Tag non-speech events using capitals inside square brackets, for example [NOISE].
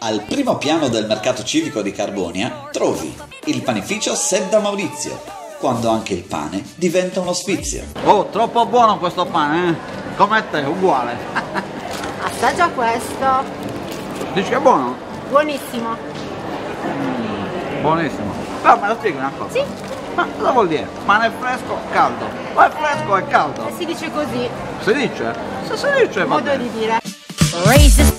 Al primo piano del mercato civico di Carbonia trovi il panificio Sedda Maurizio, quando anche il pane diventa uno sfizio. Oh, troppo buono questo pane, eh? Come te, uguale. [LAUGHS] Assaggia questo. Dici che è buono? Buonissimo. Mm, buonissimo. Però me lo spieghi una cosa? Sì, Ma cosa vuol dire? Pane fresco, caldo. O è fresco è caldo? Eh, si dice così. Si dice? Se si dice va Modo bene. di dire. Racist